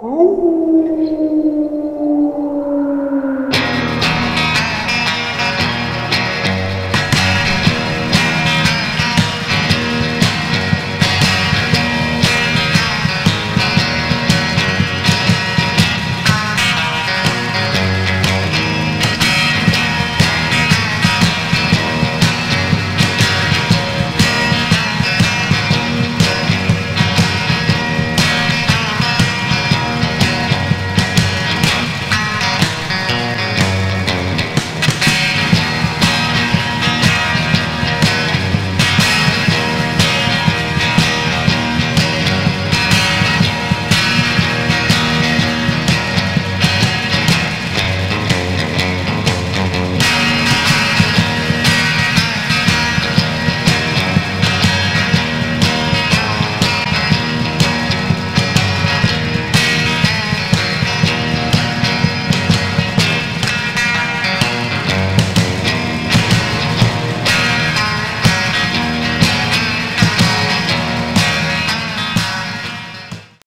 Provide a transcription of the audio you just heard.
Uh.